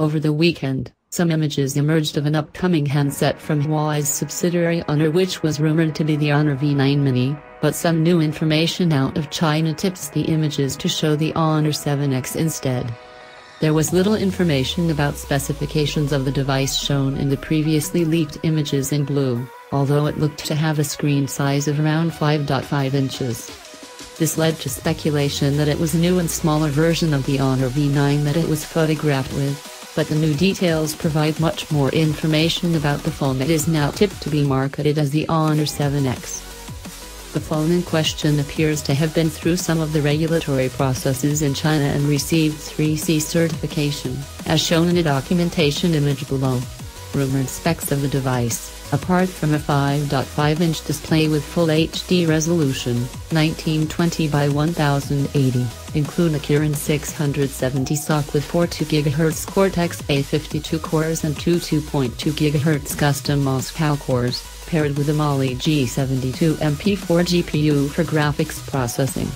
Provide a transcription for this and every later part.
Over the weekend, some images emerged of an upcoming handset from Huawei's subsidiary Honor which was rumored to be the Honor V9 Mini, but some new information out of China tips the images to show the Honor 7X instead. There was little information about specifications of the device shown in the previously leaked images in blue, although it looked to have a screen size of around 5.5 inches. This led to speculation that it was a new and smaller version of the Honor V9 that it was photographed with, but the new details provide much more information about the phone that is now tipped to be marketed as the Honor 7X. The phone in question appears to have been through some of the regulatory processes in China and received 3C certification, as shown in a documentation image below. Rumored specs of the device, apart from a 5.5-inch display with full HD resolution, 1920 by 1080, include a Kirin 670 SoC with 4 2GHz Cortex-A52 cores and two 2.2 GHz custom Moscow cores paired with a Mali G72 MP4 GPU for graphics processing.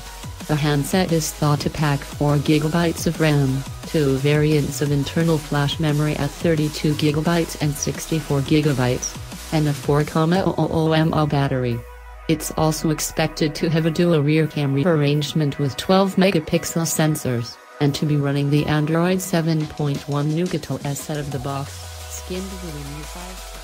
The handset is thought to pack 4GB of RAM, two variants of internal flash memory at 32GB and 64GB, and a 4,000 mAh battery. It's also expected to have a dual rear camera arrangement with 12 megapixel sensors, and to be running the Android 7.1 Nougat OS out of the box, skinned with a new 5.